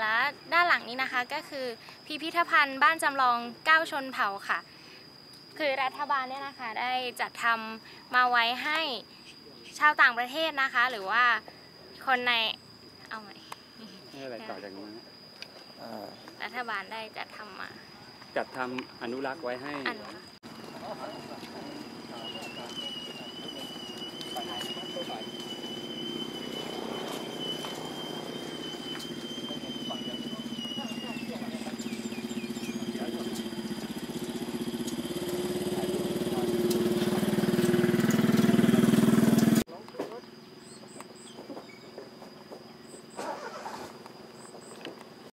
และด้านหลังนี้นะคะก็คือพิพิธภัณฑ์บ้านจำลองเก้าชนเผ่าค่ะ คือรัฐบาลเนี่ยนะคะได้จัดทำมาไว้ให้ชาวต่างประเทศนะคะ หรือว่าคนในเอาใหม่นี่อะไรต่อจากนั้นรัฐบาลได้จัดทำมา จัดทำอนุรักษ์ไว้ให้